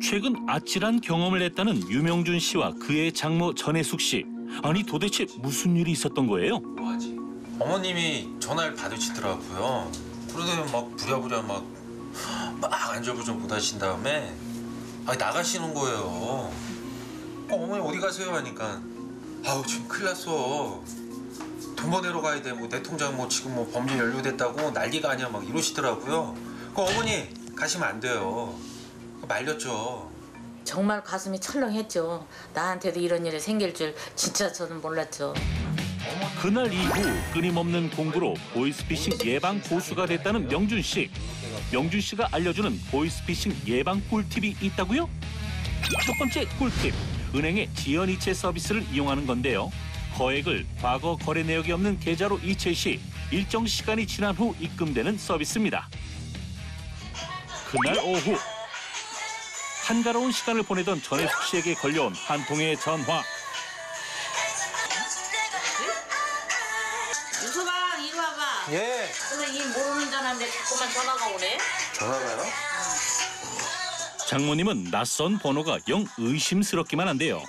최근 아찔한 경험을 했다는 유명준 씨와 그의 장모 전혜숙 씨. 아니 도대체 무슨 일이 있었던 거예요? 뭐하지? 어머님이 전화를 받으시더라고요. 그러더니 막 부랴부랴 막, 막 안절부절 못 하신 다음에 아 나가시는 거예요. 어, 어머니 어디 가세요 하니까 아우 지금 큰일 났어. 돈 보내러 가야 돼. 뭐 내 통장 뭐 지금 뭐 범죄 연루됐다고 난리가 아니야 막 이러시더라고요. 그 어머니 가시면 안 돼요. 말렸죠. 정말 가슴이 철렁했죠. 나한테도 이런 일이 생길 줄 진짜 저는 몰랐죠. 그날 이후 끊임없는 공부로 보이스피싱 예방 고수가 됐다는 명준 씨. 명준 씨가 알려주는 보이스피싱 예방 꿀팁이 있다고요? 첫 번째 꿀팁, 은행의 지연 이체 서비스를 이용하는 건데요. 거액을 과거 거래 내역이 없는 계좌로 이체 시 일정 시간이 지난 후 입금되는 서비스입니다. 그날 오후 한가로운 시간을 보내던 전혜숙 씨에게 걸려온 한 통의 전화. 유서방 이리 와봐. 예. 근데 이 모르는 전화인데 자꾸만 전화가 오네. 전화가요? 장모님은 낯선 번호가 영 의심스럽기만 한데요.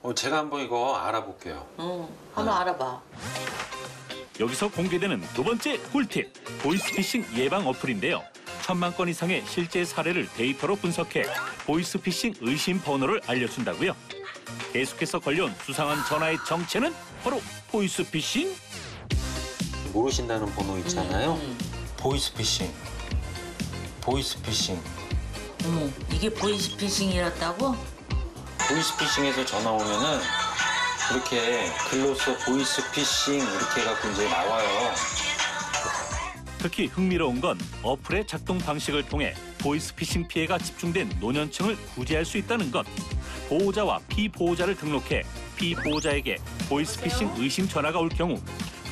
어, 제가 한번 이거 알아볼게요. 응, 한번 알아봐. 여기서 공개되는 두 번째 꿀팁 보이스피싱 예방 어플인데요. 천만 건 이상의 실제 사례를 데이터로 분석해 보이스피싱 의심 번호를 알려준다고요. 계속해서 걸려온 수상한 전화의 정체는 바로 보이스피싱? 모르신다는 번호 있잖아요. 음, 보이스피싱. 보이스피싱. 어머, 이게 보이스피싱이었다고? 보이스피싱에서 전화 오면은 이렇게 글로써 보이스피싱 이렇게 해갖고 이제 나와요. 특히 흥미로운 건 어플의 작동 방식을 통해 보이스피싱 피해가 집중된 노년층을 구제할 수 있다는 것. 보호자와 피보호자를 등록해 피보호자에게 보이스피싱 의심 전화가 올 경우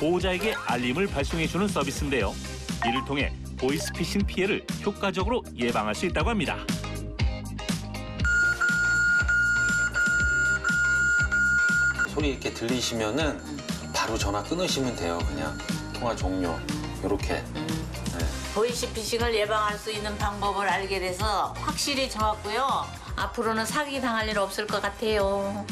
보호자에게 알림을 발송해주는 서비스인데요. 이를 통해 보이스피싱 피해를 효과적으로 예방할 수 있다고 합니다. 소리 이렇게 들리시면은 바로 전화 끊으시면 돼요. 그냥 통화 종료. 이렇게. 보이스피싱을 예방할 수 있는 방법을 알게 돼서 확실히 좋았고요. 앞으로는 사기 당할 일 없을 것 같아요.